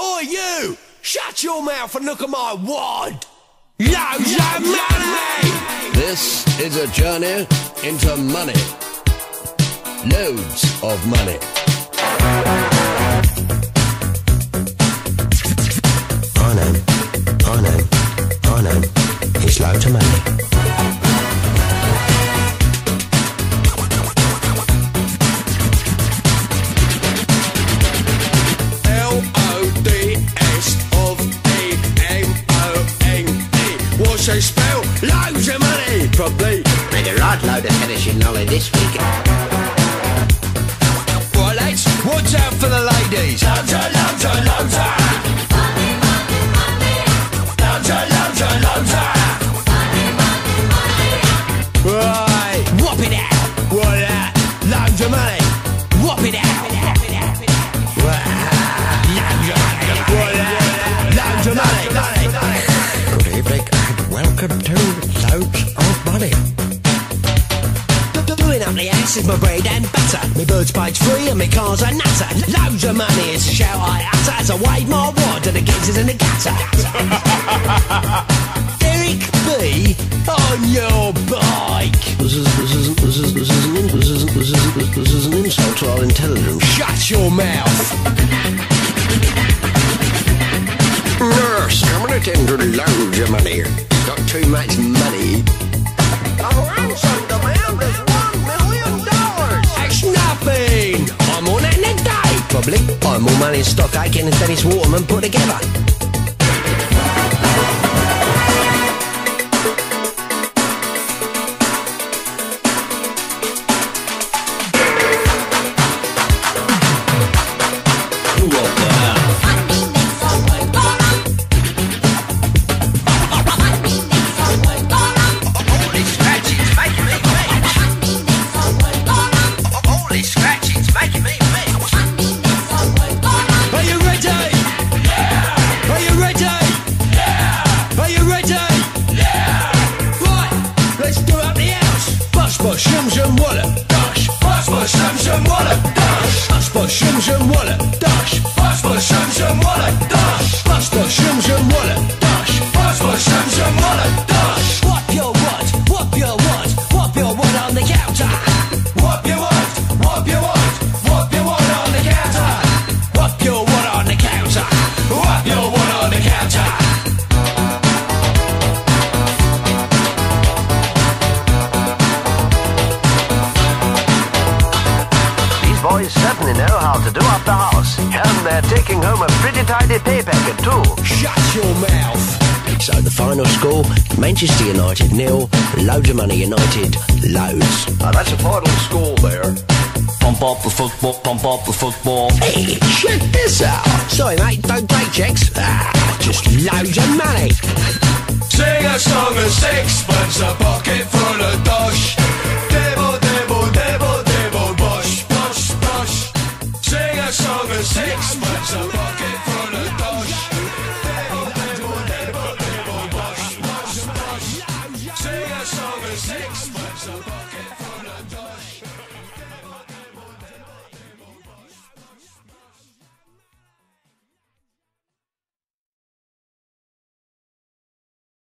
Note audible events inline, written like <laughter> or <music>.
Oi, you! Shut your mouth and look at my wad! Loads of money! This is a journey into money. Loads of money. Spell? Loads of money! Probably. Made a right load of finishing knowledge this week. Right, lads, watch out for the ladies. Welcome to Loads of Money. Doing up the ass is my bread and butter. My bird's page free and my car's a nutter. Loads of money is a shout I utter as I wave my wad to the gizzards in the gutter. <laughs> Derek B on your bike. This is this is this is this is an in- this is this is this, this is an insult to our intelligence. Shut your mouth. Nurse, I'm gonna tend to loads of money. Got too much money. That's nothing. I'm on it in a day. Probably. I'm more money in Stock Aitken and Dennis Waterman put together. mole, taś, patrz po szemrze mole, taś, patrz po szemrze mole, taś, patrz po mole, patrz po boys certainly know how to do up the house. And they're taking home a pretty tidy pay packet too. Shut your mouth. So the final score: Manchester United nil, loads of money United, loads. Now that's a final score there. Pump up the football, pump up the football. Hey, check this out. Sorry, mate, don't take checks. Ah, just loads of money. Sing a song of sixpence, a pocket A song of sixpence, a pocket full of dosh. Sing a song of sixpence, a pocket